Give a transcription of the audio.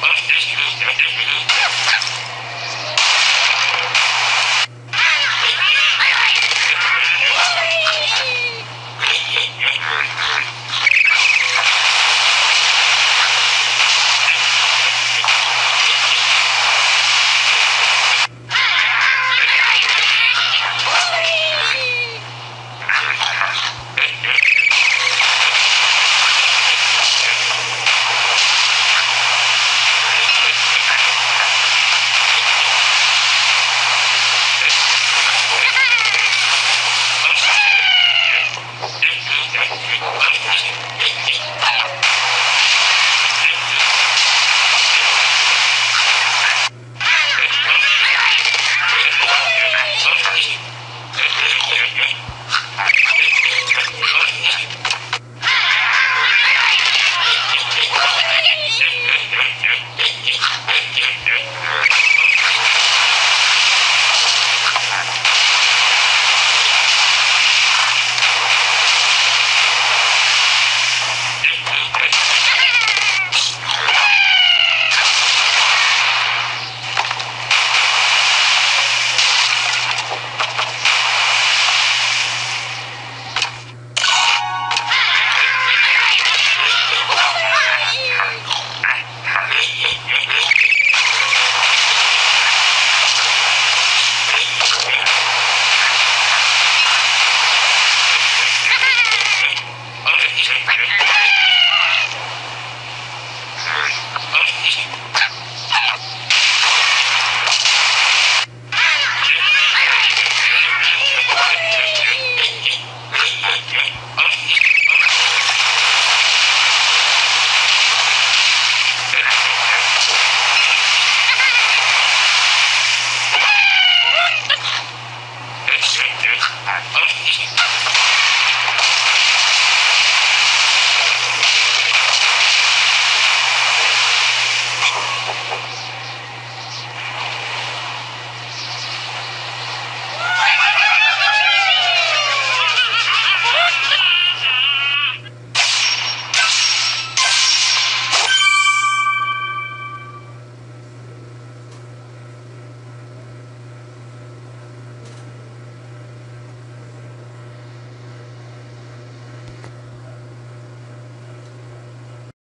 Let's just